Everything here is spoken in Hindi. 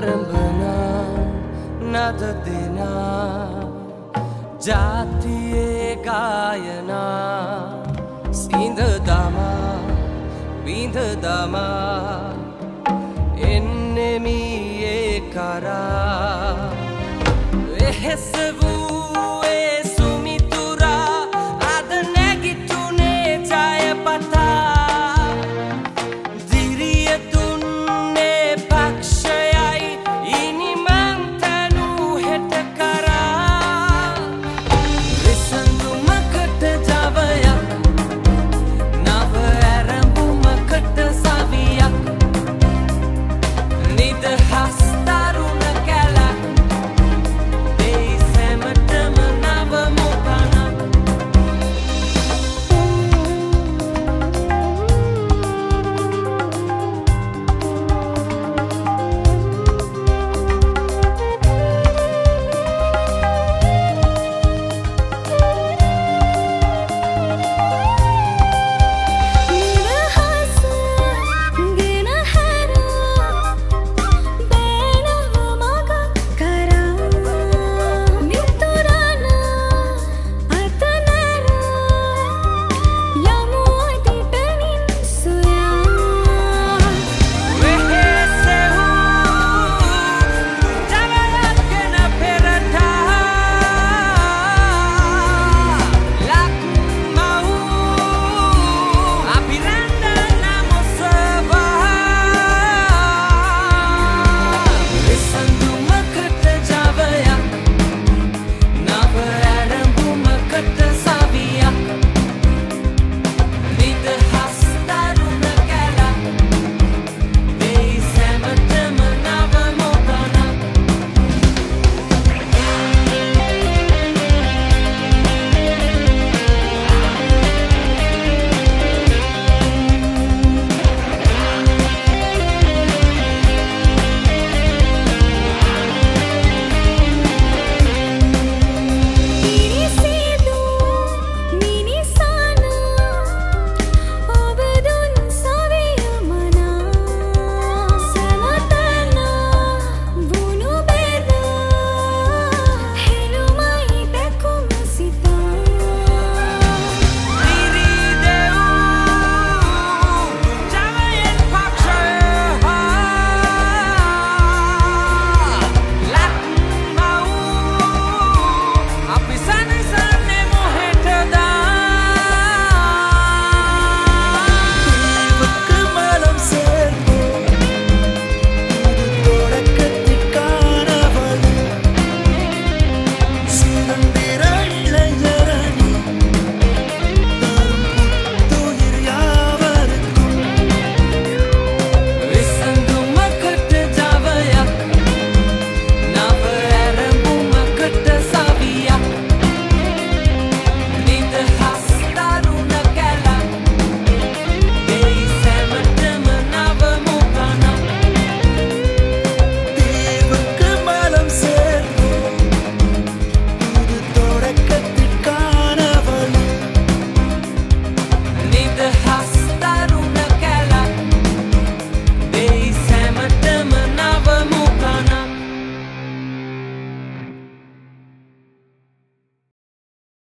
फार्म नद देना जातीय गायना। सींध दामा बिंध दामा इनमी ये करा